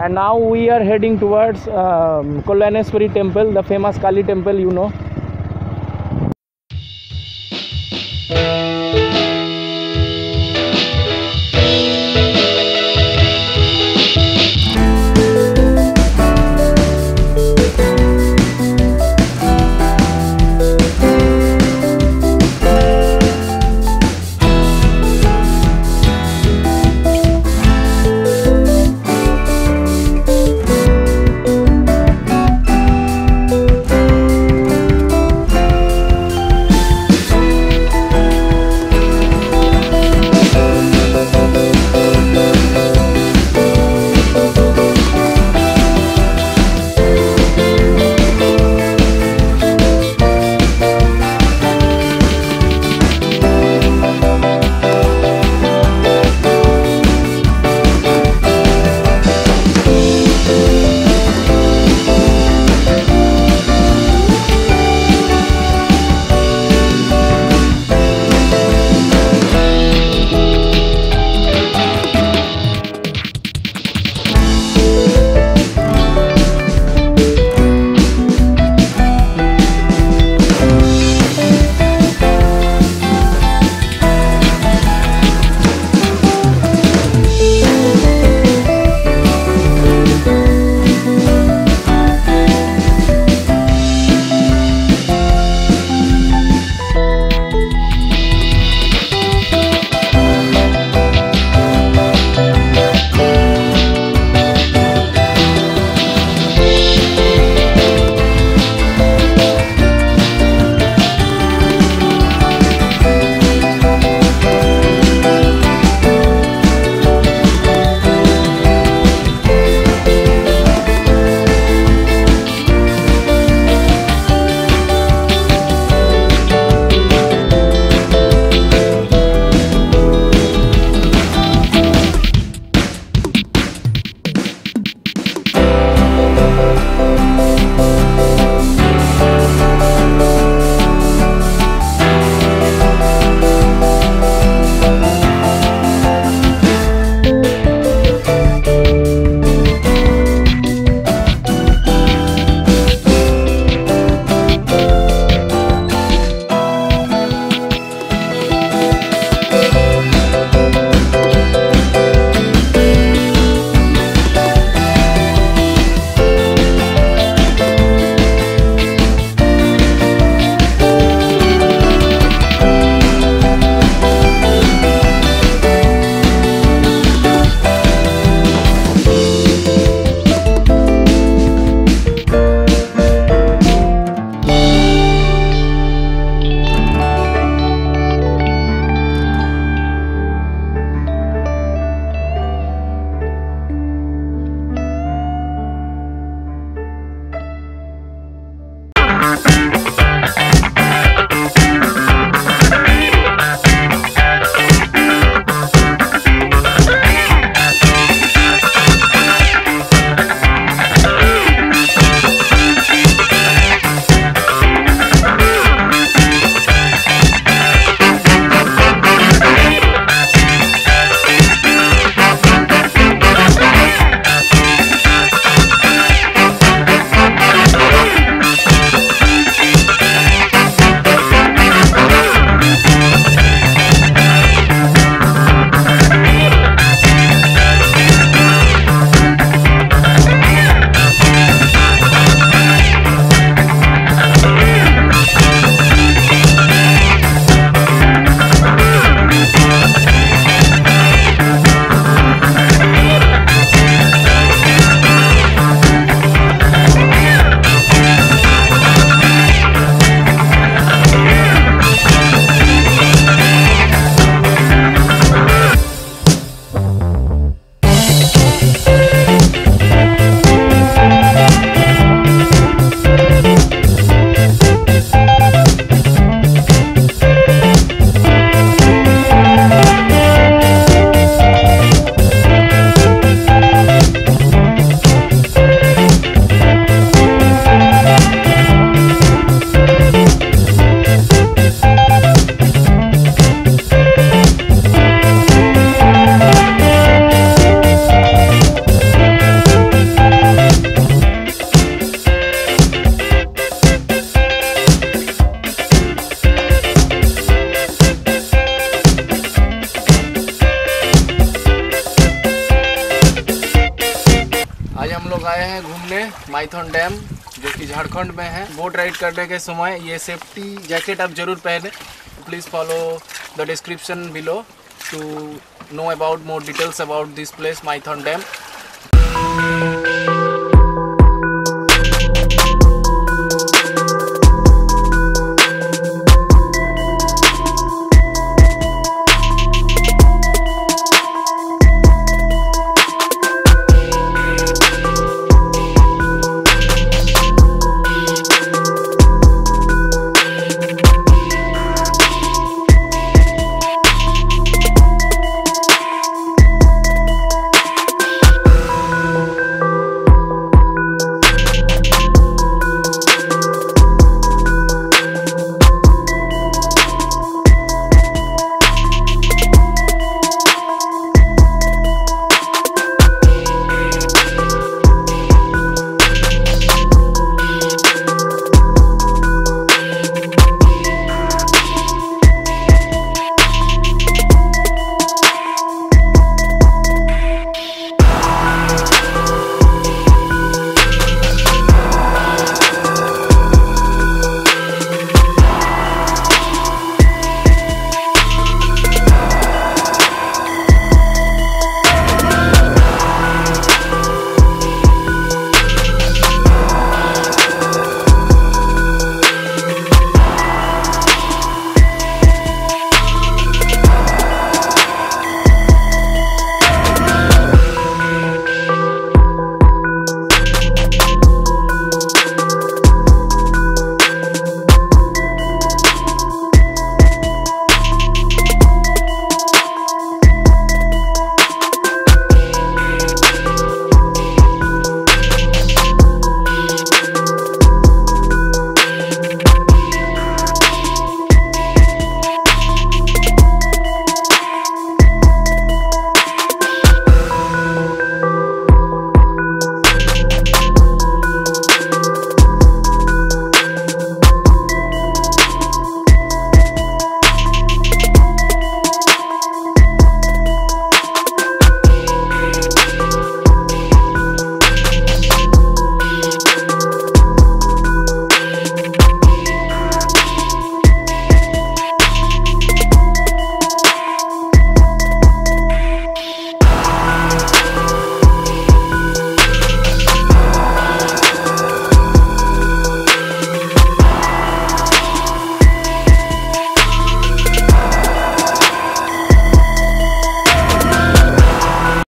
and now we are heading towards um, temple, the famous Kali temple, you know. Música हैं, Maithan dam, जो कि झारखंड में है। Boat ride करने के समय ये सेफ्टी जैकेट आप ज़रूर पहने। Please follow the description below to know about more details about this place Maithon dam.